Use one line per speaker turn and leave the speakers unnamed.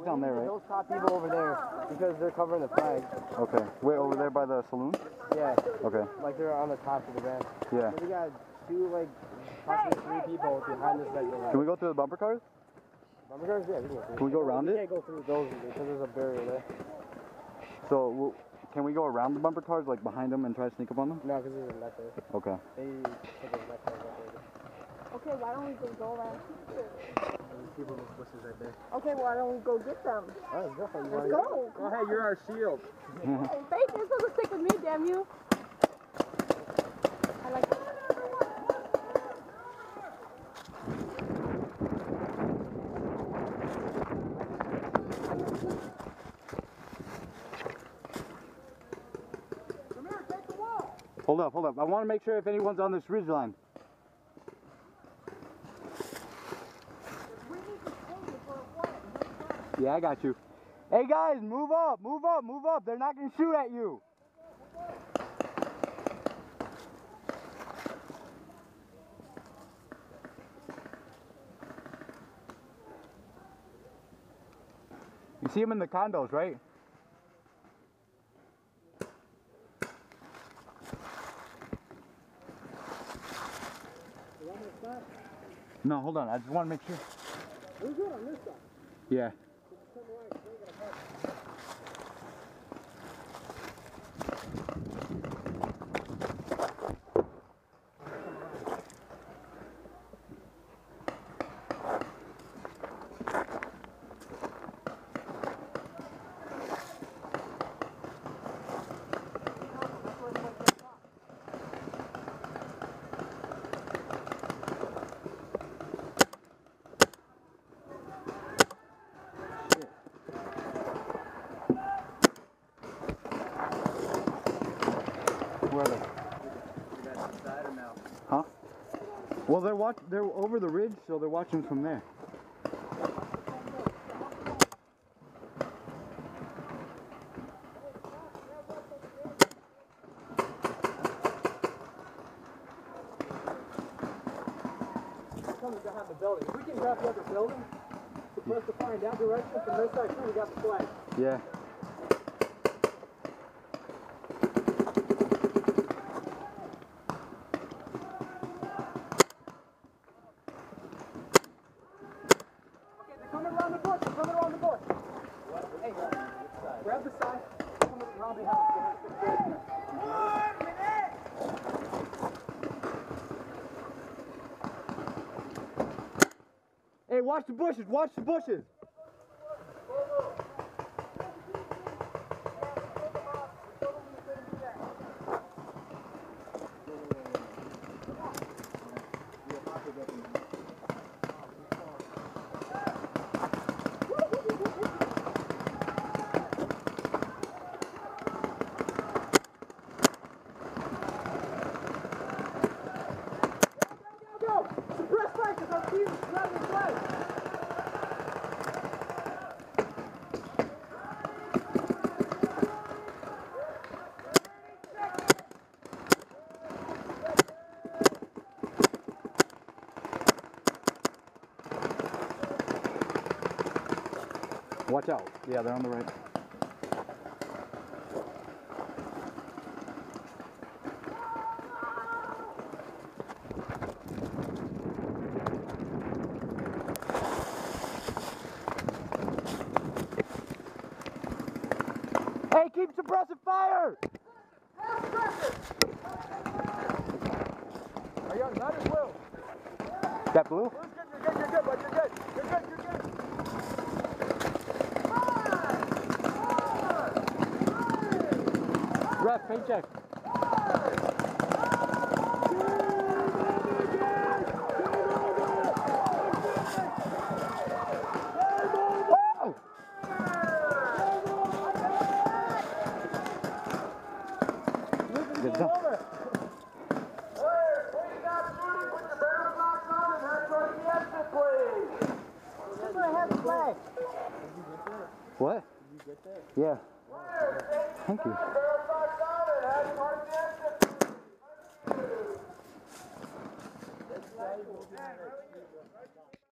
there, right?
Those top people over there because they're covering the flag.
Okay. Wait, over there by the saloon?
Yeah,
Okay.
like they're on the top of the van.
Yeah.
Then we got two like possibly three people behind this red
Can we go through the bumper cars?
Bumper cars? Yeah, we can go through.
Can we go around
we
it?
can't go through those because there's a barrier there.
So, w can we go around the bumper cars, like behind them, and try to sneak up on them?
No, because there's a net there.
Okay.
They put those net cars right there.
Okay, why don't we just go around?
There's people with bushes right there.
Okay, why don't we go get them?
Alright, let's go. Oh, you
Let's go.
Go ahead, you're our shield.
Hey, Faith, this doesn't stick with me, damn you. I like it.
Hold up, hold up. I want to make sure if anyone's on this ridge line. Yeah, I got you. Hey guys, move up, move up, move up. They're not gonna shoot at you. You see them in the condos, right? No, hold on. I just want to make sure.
Who's good on this side?
Yeah. Where they? Huh? Well, they're watch. They're over the ridge, so they're watching from there.
Behind the building. If we can grab the other building, to that direction from this side, too, we got the flag.
Yeah.
Around the bush. Hey, grab the side. Come
watch the bushes. Watch the bushes.
Go!
Watch out. Yeah, they're on the right. Hey, keep suppressing fire!
That
blue?
Good, you're good, You're good, you're good.
Ref, paint check. Oh! Good job. What? Yeah. Thank you. Hey,